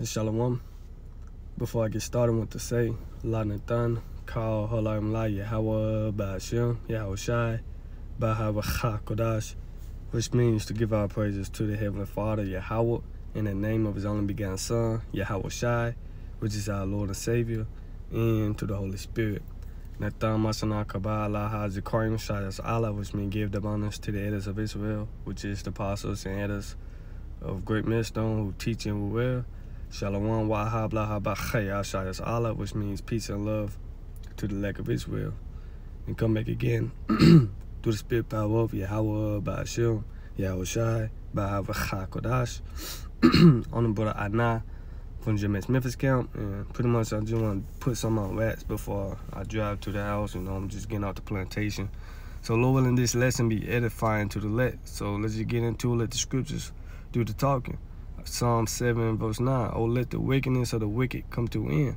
Shalom. Before I get started, I want to say, La Nathan, Kal Halayim La Yahweh Ba'ashem, Yahweh Shai, Bahawa Kodash, which means to give our praises to the Heavenly Father, Yahweh, in the name of His only begotten Son, Yahweh Shai, which is our Lord and Savior, and to the Holy Spirit. Nathan Masana Kabbalah Hazikarim Shayas Allah, which means give the honors to the elders of Israel, which is the apostles and elders of great millstone who teach and will well. Shalom Wahab Lahabachaya Shayas Allah, which means peace and love to the elect of Israel. And come back again through the spirit power of Yahweh Ba'ashim, Yahweh Shai, Ba'avacha Kodash, on the brother Anah from James Memphis camp. And pretty much I just want to put some on wax before I drive to the house. You know, I'm just getting out the plantation. So Lord willing, this lesson be edifying to the elect. So let's just get into it. Let the scriptures do the talking. Psalm 7 verse 9, Oh, let the wickedness of the wicked come to an end,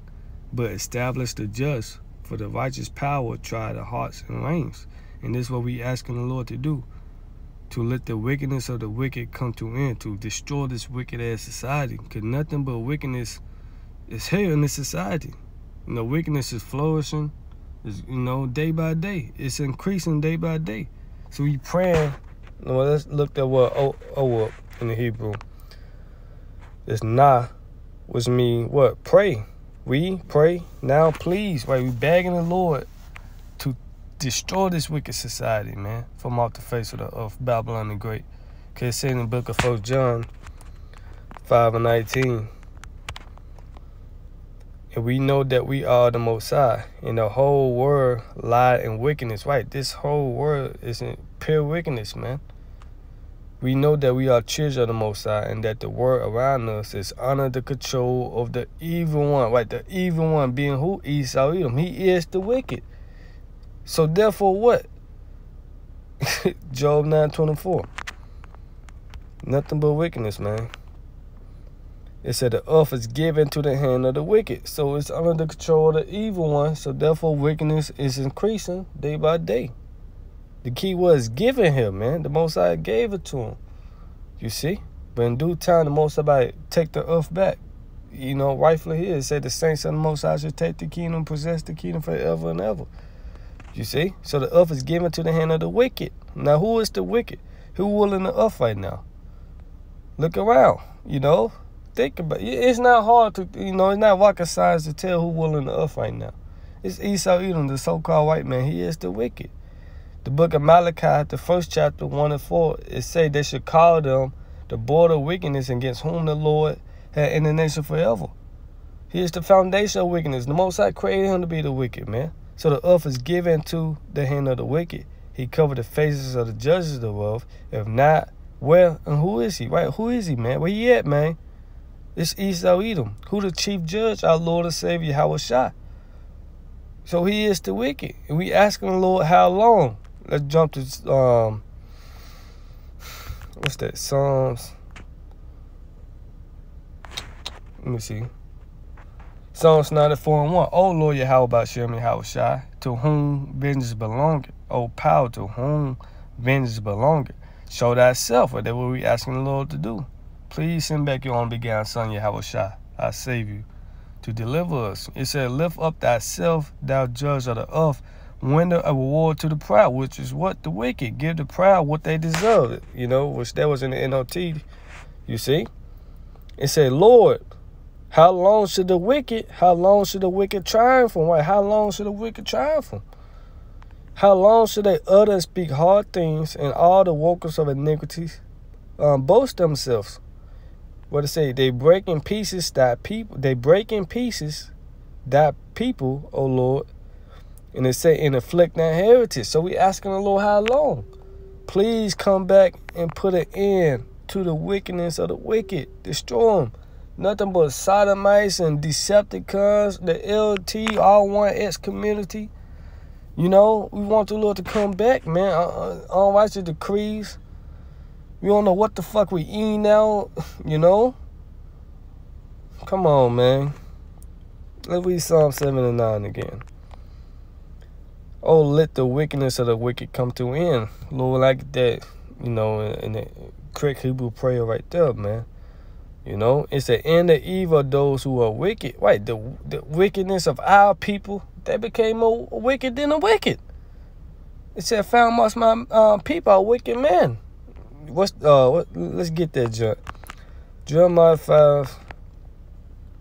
but establish the just, for the righteous power try the hearts and reins. And this is what we asking the Lord to do, to let the wickedness of the wicked come to an end, to destroy this wicked ass society, because nothing but wickedness is here in this society. You know, wickedness is flourishing, is you know, day by day. It's increasing day by day. So we praying, well, let's look at what oh, oh up in the Hebrew. It's nah, was me what? Pray. We pray now, please. Right, we begging the Lord to destroy this wicked society, man, from off the face of the of Babylon the Great. Cause it's in the book of First John, five and nineteen. And we know that we are the Most High, and the whole world lie in wickedness. Right, this whole world is in pure wickedness, man we know that we are children of the Most High and that the world around us is under the control of the evil one. Right? The evil one being who? Esau Edom. He is the wicked. So therefore what? Job 9.24. Nothing but wickedness, man. It said the earth is given to the hand of the wicked. So it's under the control of the evil one. So therefore wickedness is increasing day by day. The key was giving him, man. The Most High gave it to him. You see? But in due time, the Most High take the earth back. You know, rightfully here, it said the saints of the Most High should take the kingdom, possess the kingdom forever and ever. You see? So the earth is given to the hand of the wicked. Now, who is the wicked? Who ruling the earth right now? Look around, you know? Think about it. It's not hard to, you know, it's not rocket science to tell who ruling the earth right now. It's Esau Edom, the so-called white man. He is the wicked. The book of Malachi, the first chapter, 1 and 4, it say they should call them the border of wickedness against whom the Lord had in the nation forever. He is the foundation of wickedness. The Most High created him to be the wicked, man. So the earth is given to the hand of the wicked. He covered the faces of the judges thereof. If not, well, and who is he, right? Who is he, man? Where he at, man? It's Esau Edom. Who the chief judge? Our Lord and Savior, Howard Shah. So he is the wicked. And we asking the Lord how long? Let's jump to um what's that Psalms. Let me see. Psalms 94 and 1. Oh Lord, how about Shemi how shy? To whom vengeance belongeth? Oh power, to whom vengeance belongeth? Show thyself, or that what we asking the Lord to do. Please send back your own begotten son, Yahweh Shai. I save you to deliver us. It said, Lift up thyself, thou judge of the earth, render a reward to the proud, which is what the wicked give the proud what they deserve. You know, which that was in the NLT. You see, it said, "Lord, how long should the wicked? How long should the wicked triumph? Right? How long should the wicked triumph? How long should they utter and speak hard things, and all the workers of iniquities um, boast themselves? What it say? They break in pieces that people. They break in pieces that people, O Lord, and it say, and afflict their heritage. So we asking the Lord how long? Please come back and put an end to the wickedness of the wicked. Destroy them. Nothing but sodomites and Decepticons, the LT, R1X community. You know, we want the Lord to come back, man. Uh, uh, unrighteous decrees. We don't know what the fuck we eat now, you know? Come on, man. Let's read Psalm 7 and 9 again. Oh, let the wickedness of the wicked come to end. Lord, like that, you know, in the correct Hebrew prayer right there, man. You know, it's the end of evil those who are wicked. Right, the, the wickedness of our people, they became more wicked than the wicked. It said, found most my uh, people are wicked men. What's, uh, what, let's get that, John. Jeremiah 5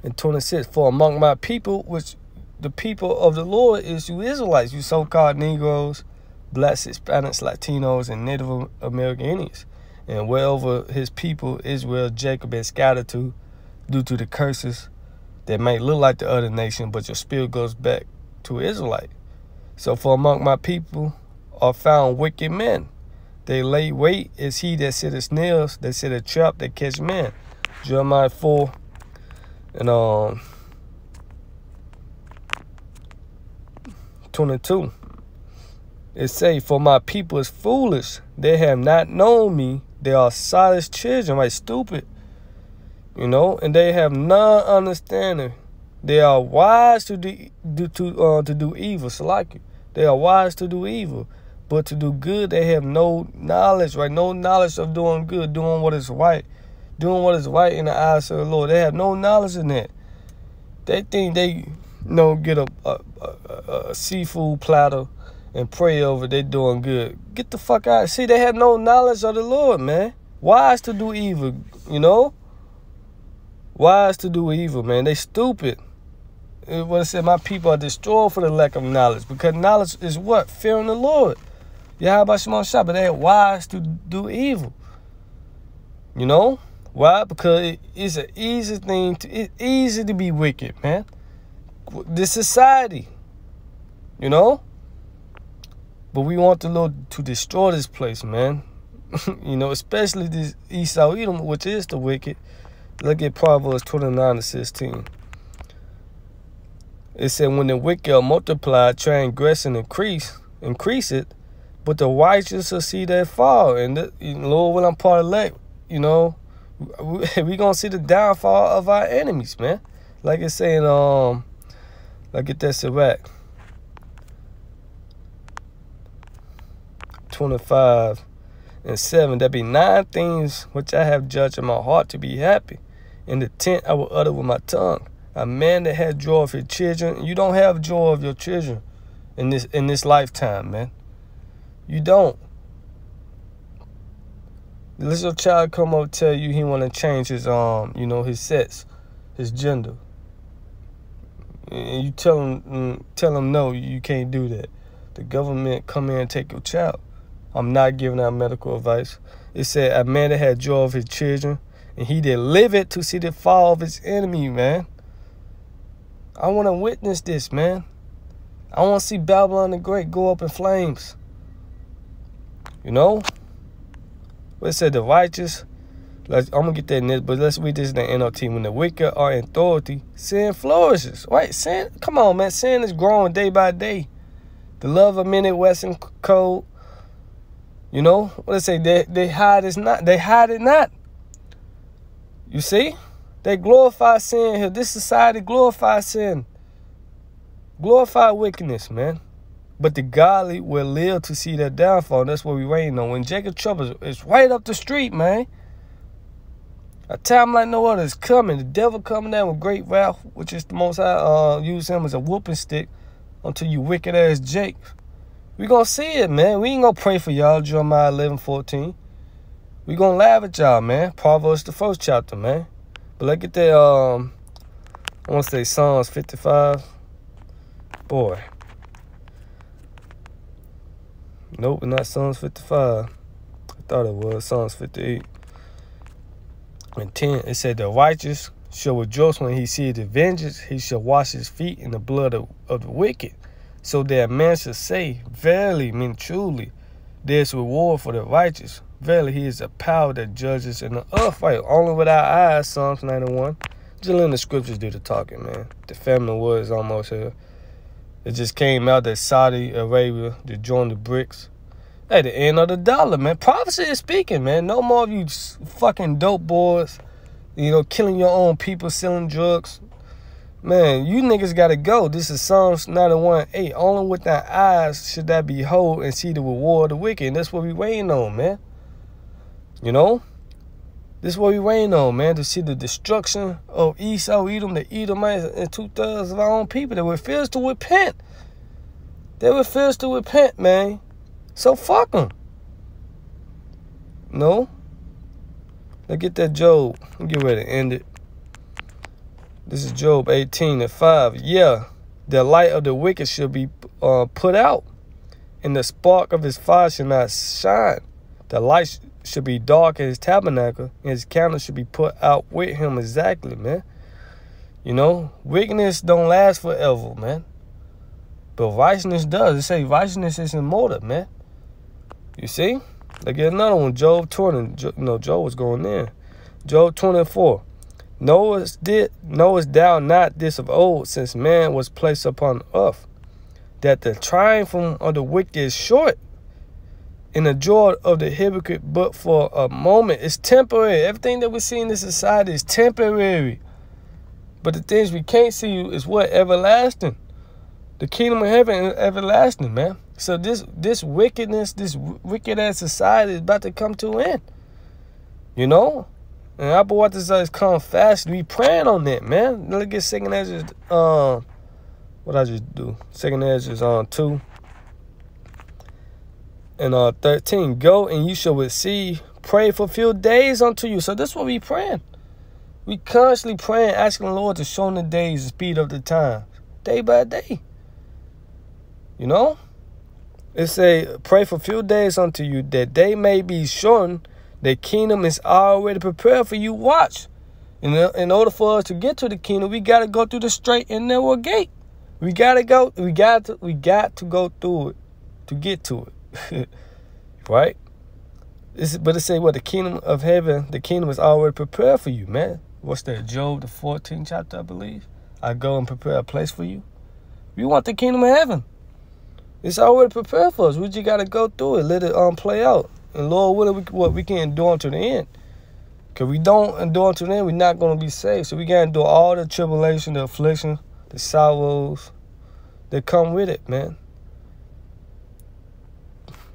and 26. For among my people, which the people of the Lord is you Israelites, you so-called Negroes, blacks, Hispanics, Latinos, and Native American Indians and wherever his people, Israel, Jacob, been scattered to due to the curses that may look like the other nation, but your spirit goes back to Israelite. So for among my people are found wicked men. They lay wait is he that set sit snails, they set a trap, that catch men. Jeremiah 4 and um 22. It say, For my people is foolish. They have not known me, they are silent children, right? Stupid. You know, and they have none understanding. They are wise to do, to uh, to do evil. So like they are wise to do evil, but to do good they have no knowledge, right? No knowledge of doing good, doing what is right, doing what is right in the eyes of the Lord. They have no knowledge in that. They think they you know get a, a, a, a seafood platter and pray over they doing good. Get the fuck out. See, they have no knowledge of the Lord, man. Wise to do evil, you know? Wise to do evil, man. They stupid. What it said, my people are destroyed for the lack of knowledge. Because knowledge is what? Fearing the Lord. About Shimon Shah? But they wise to do evil. You know? Why? Because it's an easy thing to it's easy to be wicked, man. This society. You know? But we want the Lord to destroy this place, man. you know, especially this Esau Edom, which is the wicked. Look at Proverbs 29 to 16. It said, when the wicked are multiplied, transgress and increase, increase it, but the righteous will see their fall. And the, Lord, when I'm part elect, you know, we, we gonna see the downfall of our enemies, man. Like it's saying, um, like get that Sirach. 25 and 7. There be nine things which I have judged in my heart to be happy. In the tent I will utter with my tongue. A man that has joy of his children. You don't have joy of your children in this in this lifetime, man. You don't. Let your child come up tell you he want to change his um, you know, his sex, his gender. And you tell him mm, tell him no, you can't do that. The government come in and take your child. I'm not giving out medical advice. It said a man that had joy of his children, and he did live it to see the fall of his enemy, man. I want to witness this, man. I want to see Babylon the Great go up in flames. You know? But it said the righteous. Let's, I'm gonna get that next, but let's read this in the NLT. When the wicked are in authority, sin flourishes. Right? Sin, come on, man. Sin is growing day by day. The love of many Western code you know what they say? They they hide it not. They hide it not. You see, they glorify sin here. This society glorifies sin. Glorify wickedness, man. But the godly will live to see their downfall. That's what we waiting on. When Jacob trouble is right up the street, man. A time like no other is coming. The devil coming down with great wrath, which is the most I uh, use him as a whooping stick until you wicked ass Jake. We gonna see it, man. We ain't gonna pray for y'all, Jeremiah 11, 14. We gonna laugh at y'all, man. Proverbs the first chapter, man. But look at that, um, I wanna say Psalms 55. Boy. Nope, not Psalms 55. I thought it was Psalms 58. And 10, it said, The righteous shall rejoice when he sees the vengeance. He shall wash his feet in the blood of, of the wicked so that man should say, Verily, mean truly, there's reward for the righteous. Verily, he is a power that judges in the upright. Only with our eyes, Psalms 91. Just letting the scriptures do the talking, man. The famine was almost here. It just came out that Saudi Arabia to join the BRICS. At the end of the dollar, man. Prophecy is speaking, man. No more of you fucking dope boys, you know, killing your own people, selling drugs, Man, you niggas gotta go. This is Psalms 91 8. Only with thy eyes should that behold and see the reward of the wicked. And that's what we waiting on, man. You know? This is what we waiting on, man, to see the destruction of Esau, Edom, the Edomites, and two thirds of our own people that refuse to repent. They refuse to repent, man. So fuck them. No? Let's get that Job. Get ready to end it. This is Job 18 and 5. Yeah, the light of the wicked shall be uh, put out, and the spark of his fire shall not shine. The light should be dark in his tabernacle, and his candle should be put out with him exactly, man. You know, wickedness don't last forever, man. But righteousness does. It say righteousness is immortal, man. You see? Look get another one, Job 20. You know, Job was going there. Job 24. Knowest, did, knowest thou not this of old, since man was placed upon earth, that the triumph of the wicked is short, and the joy of the hypocrite but for a moment. It's temporary. Everything that we see in this society is temporary. But the things we can't see is what? Everlasting. The kingdom of heaven is everlasting, man. So this this wickedness, this wicked ass society is about to come to an end. You know? And I believe this is come fast. We praying on that, man. Let's get second Esdras. Um, what I just do? Second Esdras on two and uh 13 go and you shall receive pray for few days unto you so this is what we praying we constantly praying asking the lord to show the days the speed of the time day by day you know it say pray for few days unto you that they may be shown the kingdom is already prepared for you watch in, in order for us to get to the kingdom we got to go through the straight and narrow gate we got to go we got to we got to go through it to get to it right? This, but it say what the kingdom of heaven, the kingdom is already prepared for you, man. What's that? Job the 14th chapter, I believe. I go and prepare a place for you. We want the kingdom of heaven. It's already prepared for us. We just gotta go through it, let it um play out. And Lord willing, we, what we can endure to the end. Cause we don't endure to the end, we're not gonna be saved. So we gotta endure all the tribulation, the affliction, the sorrows that come with it, man.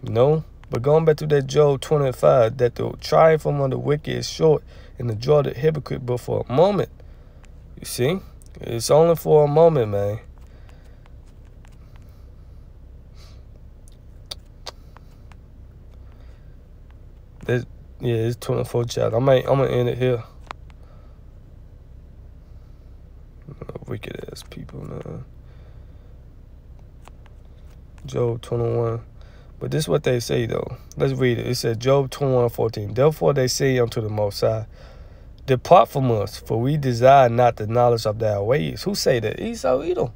No. But going back to that Job 25, that the triumph among the wicked is short and the joy of the hypocrite but for a moment. You see? It's only for a moment, man. Yeah, it's 24 chapter. I might, I'm gonna end it here. Wicked ass people, man. Job 21. But this is what they say, though. Let's read it. It said, Job 21 14. Therefore they say unto the Most High, Depart from us, for we desire not the knowledge of thy ways. Who say that? Esau Edom.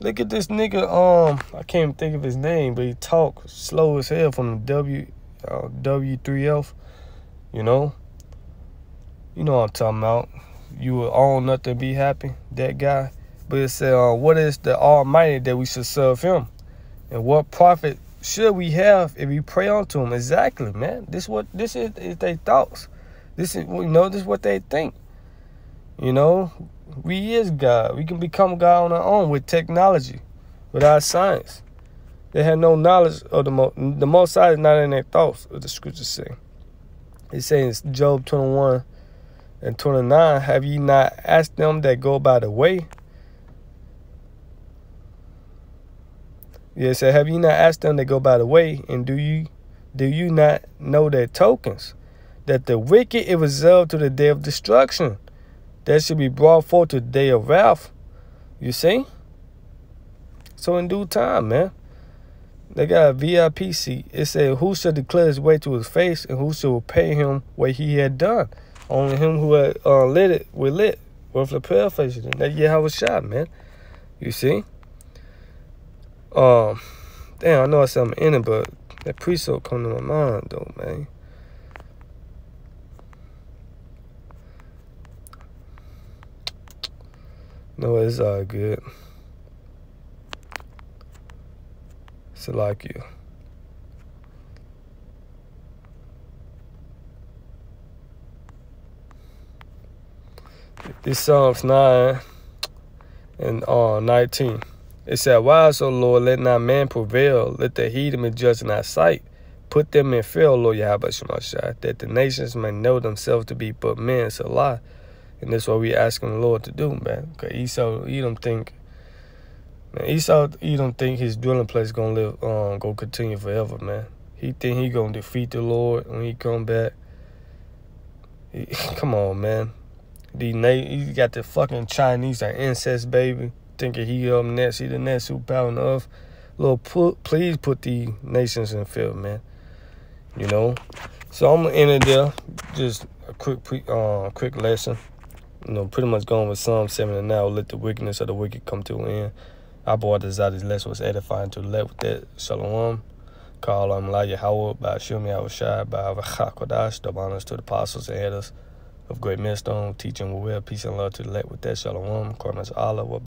Look at this nigga, um, I can't think of his name, but he talk slow as hell from the W, uh, WEF, you know? You know I'm talking about. You will own nothing, be happy, that guy. But it said, uh, what is the Almighty that we should serve him? And what profit should we have if we pray unto him? Exactly, man. This what this is, is their thoughts. This is you know, this is what they think. You know, we is God. We can become God on our own with technology, with our science. They have no knowledge of the most the most side is not in their thoughts, what the scriptures say. It says Job 21 and 29, have ye not asked them that go by the way? Yeah, have you not asked them to go by the way, and do you do you not know their tokens? That the wicked is reserved to the day of destruction. That should be brought forth to the day of wrath. You see? So in due time, man. They got a VIP seat. It said, Who shall declare his way to his face, and who shall pay him what he had done? Only him who had uh, lit it with lit. Worth the paraphrasing. That was shot, man. You see? Um, damn, I know I said I'm in it, but that pre-soak come to my mind though, man. No, it's all good. Like you. This Psalms 9 and uh, 19. It said, Why, O Lord, let not man prevail, let the heathen be judged in thy sight. Put them in fear, Lord Yahweh Shemashah, that the nations may know themselves to be but men. It's a lie. And that's what we asking the Lord to do, man. Because Esau, Edom think, man, Esau, Edom think his dwelling place gonna live, um, go continue forever, man. He think he gonna defeat the Lord when he come back. He, come on, man. The he got the fucking Chinese, that incest baby, thinking he up next, he the next superpower on earth. Lord, put, please put the nations in fear, man. You know? So I'm gonna end it there. Just a quick uh, quick lesson. You know, pretty much going with Psalm 7 and now let the wickedness of the wicked come to an end. Our boy Desires lesson was edifying to the left with that. Shalom. Call on La Yahweh by Shumi Awashai by Avachakodash. Double honors to the apostles and headers of Great Millstone, teaching with will, peace and love to the left with that. Shalom. To Allah, wa